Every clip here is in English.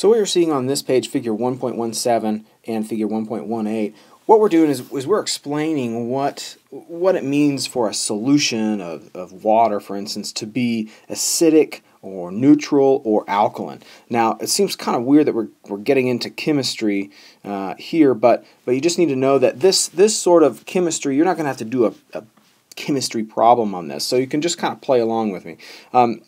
So what you're seeing on this page, figure 1.17 and figure 1.18, what we're doing is, is we're explaining what what it means for a solution of, of water, for instance, to be acidic or neutral or alkaline. Now, it seems kind of weird that we're, we're getting into chemistry uh, here, but, but you just need to know that this, this sort of chemistry, you're not going to have to do a, a, chemistry problem on this, so you can just kind of play along with me. Um,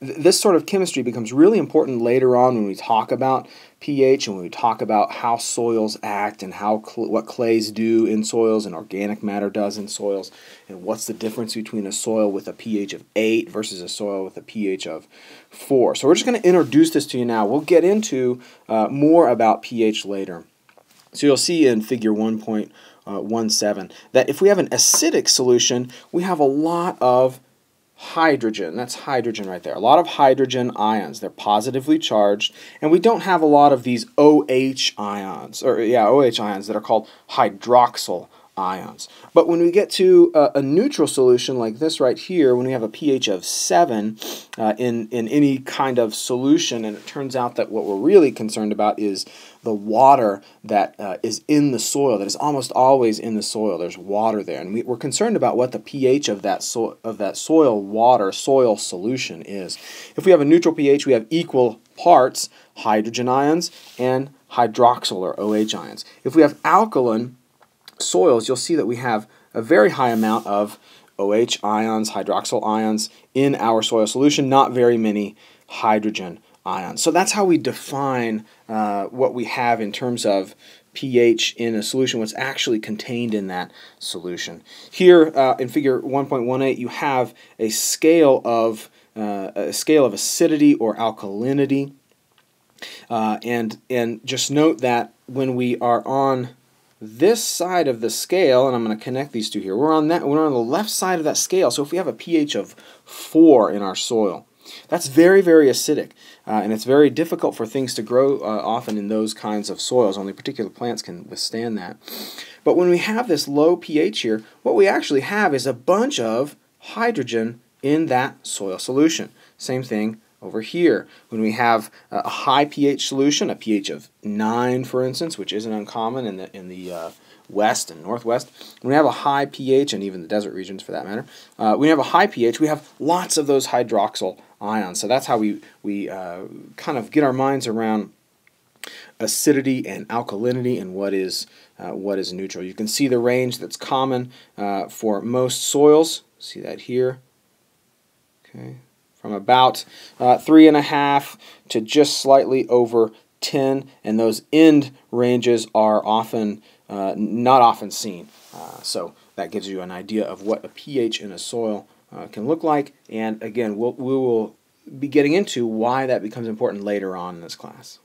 this sort of chemistry becomes really important later on when we talk about pH and when we talk about how soils act and how cl what clays do in soils and organic matter does in soils and what's the difference between a soil with a pH of 8 versus a soil with a pH of 4. So we're just going to introduce this to you now. We'll get into uh, more about pH later. So you'll see in figure 1.17 that if we have an acidic solution, we have a lot of hydrogen. That's hydrogen right there. A lot of hydrogen ions. They're positively charged. And we don't have a lot of these OH ions, or yeah, OH ions that are called hydroxyl ions. But when we get to a, a, neutral solution like this right here, when we have a pH of 7 uh, in, in any kind of solution, and it turns out that what we're really concerned about is the water that uh, is in the soil, that is almost always in the soil. There's water there, and we, are concerned about what the pH of that, so, of that soil water, soil solution is. If we have a neutral pH, we have equal parts hydrogen ions and hydroxyl or OH ions. If we have alkaline, soils, you'll see that we have a very high amount of OH ions, hydroxyl ions in our soil solution, not very many hydrogen ions. So that's how we define uh, what we have in terms of pH in a solution, what's actually contained in that solution. Here uh, in figure 1.18 you have a scale of uh, a scale of acidity or alkalinity. Uh, and, and just note that when we are on this side of the scale, and I'm going to connect these two here, we're on that we're on the left side of that scale. So if we have a pH of 4 in our soil, that's very, very acidic, uh, and it's very difficult for things to grow uh, often in those kinds of soils. Only particular plants can withstand that. But when we have this low pH here, what we actually have is a bunch of hydrogen in that soil solution. Same thing over here. When we have a high pH solution, a pH of 9 for instance, which isn't uncommon in the, in the uh, west and northwest, when we have a high pH, and even the desert regions for that matter, uh, we have a high pH, we have lots of those hydroxyl ions. So that's how we, we uh, kind of get our minds around acidity and alkalinity and what is, uh, what is neutral. You can see the range that's common uh, for most soils. See that here. Okay, from about uh, three and a half to just slightly over 10, and those end ranges are often uh, not often seen. Uh, so that gives you an idea of what a pH in a soil uh, can look like, and again, we'll, we will be getting into why that becomes important later on in this class.